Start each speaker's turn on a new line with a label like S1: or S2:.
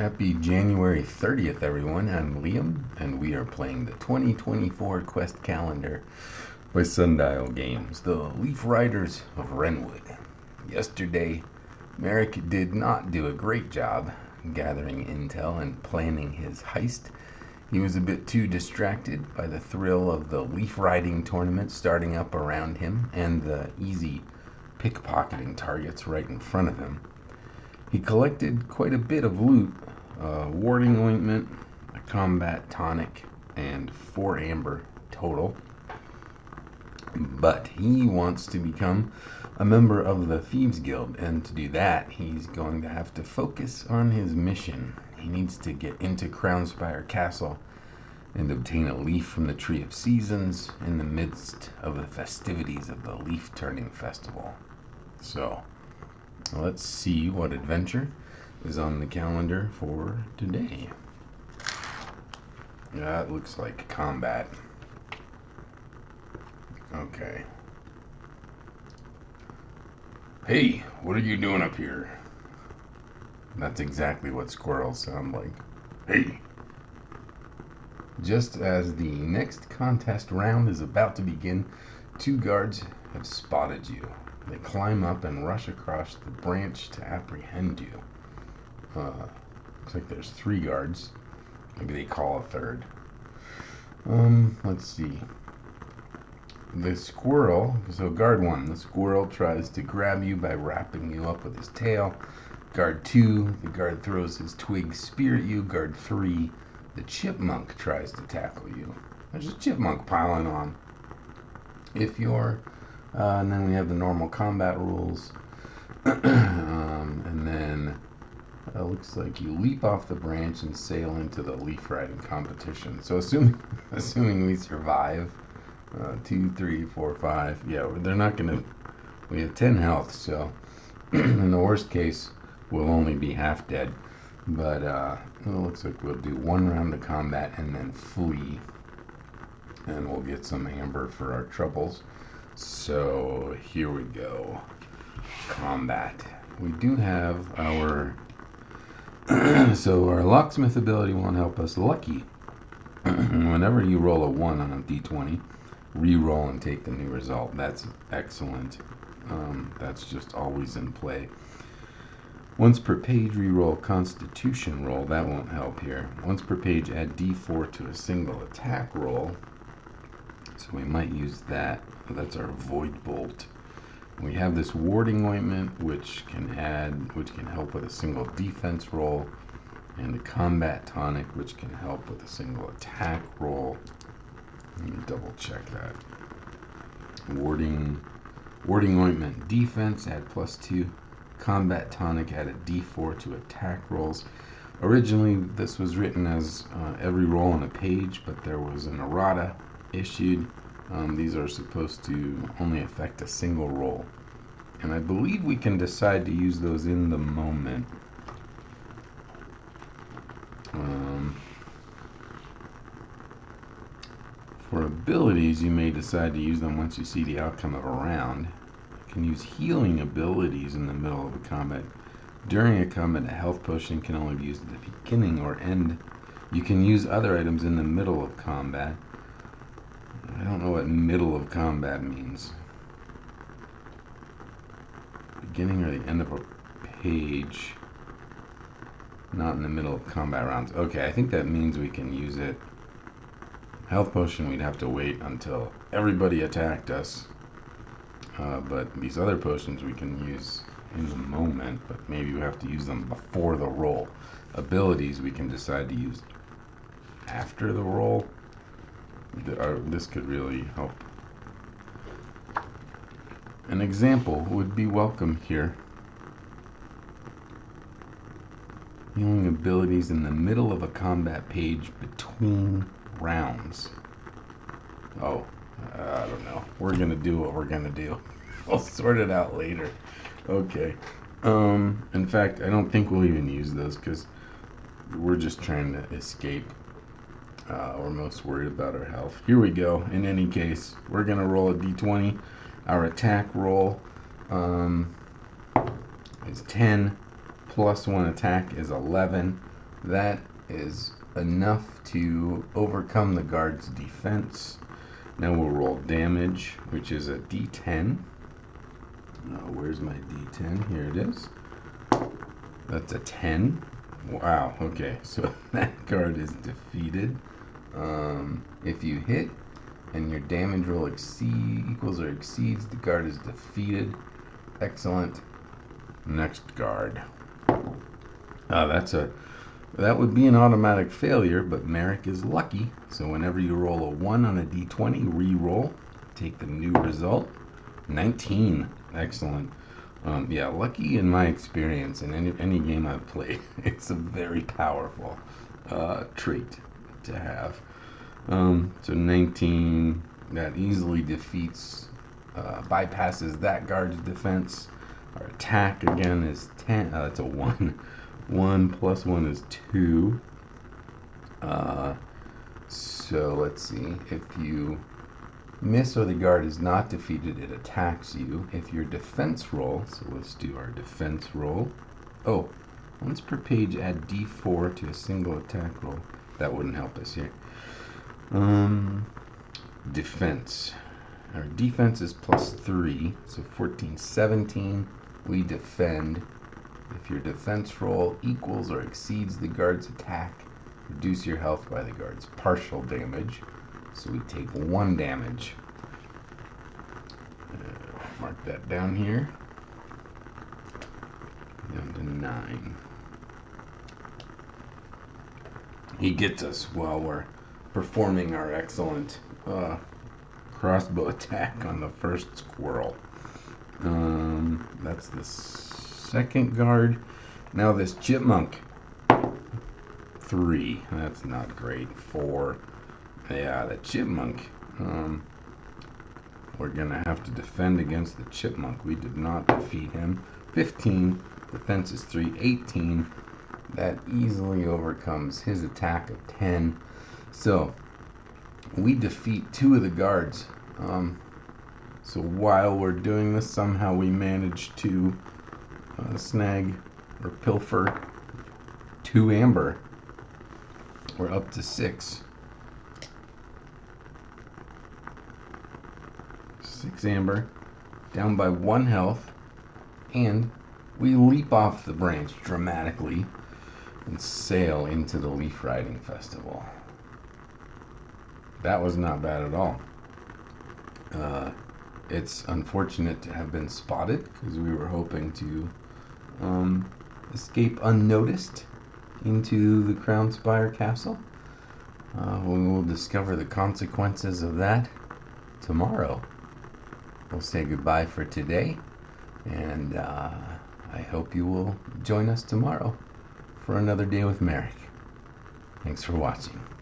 S1: Happy January 30th, everyone. I'm Liam, and we are playing the 2024 Quest Calendar by Sundial Games, the Leaf Riders of Wrenwood. Yesterday, Merrick did not do a great job gathering intel and planning his heist. He was a bit too distracted by the thrill of the leaf riding tournament starting up around him and the easy pickpocketing targets right in front of him. He collected quite a bit of loot uh, warding ointment, a combat tonic, and four amber total. But he wants to become a member of the Thieves Guild, and to do that, he's going to have to focus on his mission. He needs to get into Crownspire Castle and obtain a leaf from the Tree of Seasons in the midst of the festivities of the Leaf Turning Festival. So, let's see what adventure is on the calendar for today. That looks like combat. Okay. Hey, what are you doing up here? That's exactly what squirrels sound like. Hey! Just as the next contest round is about to begin, two guards have spotted you. They climb up and rush across the branch to apprehend you. Uh, looks like there's three guards. Maybe they call a third. Um, let's see. The squirrel, so guard one, the squirrel tries to grab you by wrapping you up with his tail. Guard two, the guard throws his twig spear at you. Guard three, the chipmunk tries to tackle you. There's a chipmunk piling on. If you're uh, and then we have the normal combat rules. um, and then uh, looks like you leap off the branch and sail into the leaf riding competition. So assuming assuming we survive, uh, two, three, four, five. Yeah, they're not gonna. We have ten health, so in the worst case, we'll only be half dead. But uh, it looks like we'll do one round of combat and then flee, and we'll get some amber for our troubles. So here we go. Combat. We do have our so our locksmith ability won't help us. Lucky. Whenever you roll a one on a d20, re-roll and take the new result. That's excellent. Um, that's just always in play. Once per page, re-roll Constitution roll. That won't help here. Once per page, add d4 to a single attack roll. So we might use that. That's our Void Bolt. We have this warding ointment, which can add, which can help with a single defense roll, and the combat tonic, which can help with a single attack roll. Let me double check that. Warding, warding ointment, defense, add plus two. Combat tonic, add a d4 to attack rolls. Originally, this was written as uh, every roll on a page, but there was an errata issued. Um, these are supposed to only affect a single roll. And I believe we can decide to use those in the moment. Um, for abilities, you may decide to use them once you see the outcome of a round. You can use healing abilities in the middle of a combat. During a combat, a health potion can only be used at the beginning or end. You can use other items in the middle of combat. I don't know what middle of combat means. Beginning or the end of a page. Not in the middle of combat rounds. Okay, I think that means we can use it. Health potion, we'd have to wait until everybody attacked us. Uh, but these other potions we can use in the moment, but maybe we have to use them before the roll. Abilities we can decide to use after the roll this could really help. An example would be welcome here. Healing abilities in the middle of a combat page between rounds. Oh, I don't know. We're gonna do what we're gonna do. We'll sort it out later. Okay. Um, in fact, I don't think we'll even use those because we're just trying to escape uh, we're most worried about our health. Here we go. In any case, we're going to roll a d20. Our attack roll um, is 10, plus 1 attack is 11, that is enough to overcome the guard's defense. Now we'll roll damage, which is a d10. Uh, where's my d10? Here it is. That's a 10. Wow, okay, so that guard is defeated. Um, if you hit and your damage roll exceed, equals or exceeds, the guard is defeated. Excellent. Next guard. Uh, that's a that would be an automatic failure, but Merrick is lucky. So whenever you roll a 1 on a d20, re-roll, take the new result. 19. Excellent. Um, yeah, lucky in my experience in any, any game I've played. It's a very powerful uh, trait to have. Um, so 19, that easily defeats, uh, bypasses that guard's defense. Our attack again is 10. Uh, that's a 1. 1 plus 1 is 2. Uh, so let's see. If you miss or the guard is not defeated, it attacks you. If your defense roll, so let's do our defense roll. Oh, once per page, add d4 to a single attack roll. That wouldn't help us here. Um, defense. Our defense is plus 3, so 14, 17. We defend. If your defense roll equals or exceeds the guard's attack, reduce your health by the guard's partial damage. So we take one damage. Uh, mark that down here. Down to nine. He gets us while we're performing our excellent uh, crossbow attack on the first squirrel. Um, that's the second guard. Now this chipmunk. Three. That's not great. Four. Yeah, the chipmunk. Um, we're gonna have to defend against the chipmunk. We did not defeat him. 15. Defense is 3. 18. That easily overcomes his attack of 10. So, we defeat two of the guards. Um, so while we're doing this, somehow we manage to uh, snag or pilfer two amber. We're up to six. Six amber, down by one health, and we leap off the branch dramatically and sail into the Leaf Riding Festival. That was not bad at all. Uh, it's unfortunate to have been spotted because we were hoping to um, escape unnoticed into the Crownspire Castle. Uh, we will discover the consequences of that tomorrow. We'll say goodbye for today, and uh, I hope you will join us tomorrow for another day with Merrick. Thanks for watching.